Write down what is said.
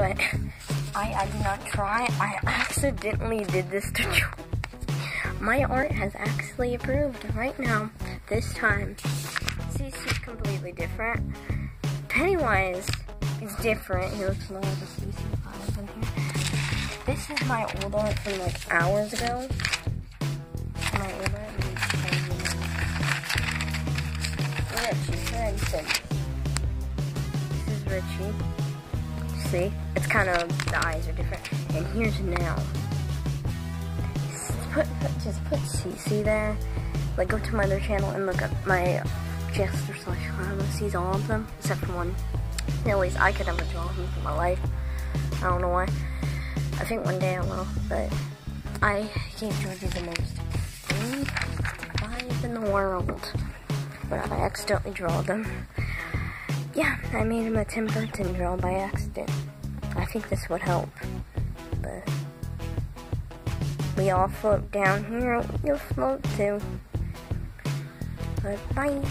but I, I did not try. I accidentally did this to Georgie. My art has actually approved right now, this time. Cece's completely different. Pennywise is different. He looks more like a Cece vibe in here. This is my old art from like hours ago. My old art. Richie, for instance. This is Richie. See? It's kind of, the eyes are different. And here's now. Just put, put, just put CC there. Like, go to my other channel and look at my Jester slash Clown sees all of them, except for one. At least I could never draw him for my life. I don't know why. I think one day I will, but I gave Georgie the most vibe in the world. But I accidentally drew them. Yeah, I made him a Tim Burton draw by accident. I think this would help. But we all float down here. You'll float too. But bye.